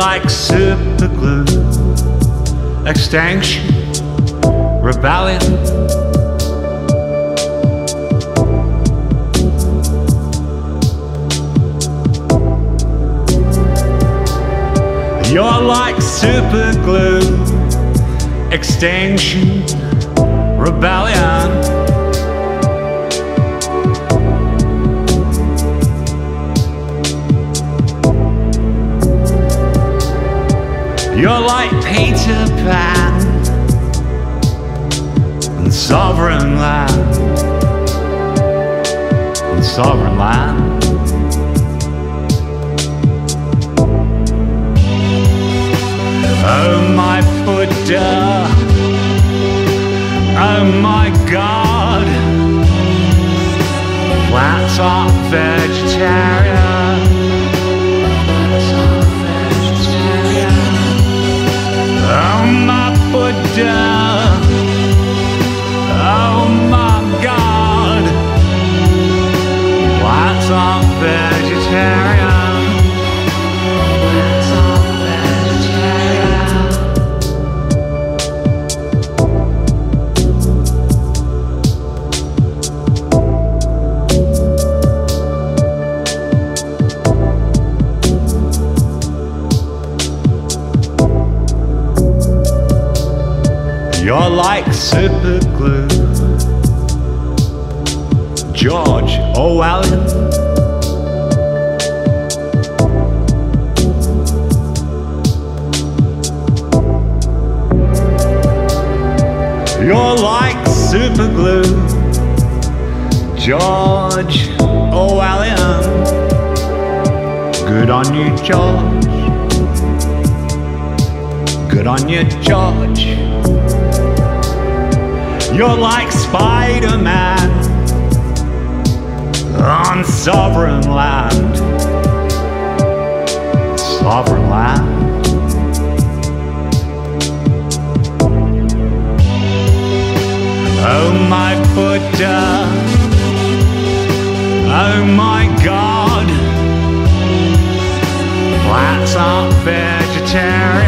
like super glue, extinction, rebellion. You're like super glue, extinction, rebellion. You're like Peter Pan and sovereign land, and sovereign land. Oh my Buddha, oh my God, plants are vegetarian. You're like super glue, George Orwellian. You're like super glue, George Orwellian. Good on you, George. Good on you, George. You're like Spider Man on sovereign land. Sovereign land. Oh my Buddha. Oh my God. Plants aren't vegetarian.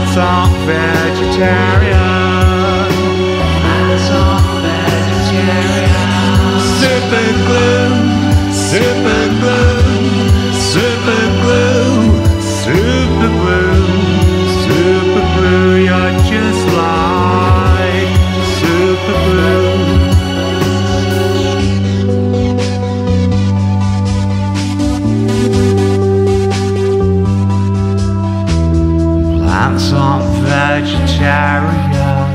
Plants aren't vegetarian. Vegetarian. Super glue, super glue, Plants aren't vegetarian.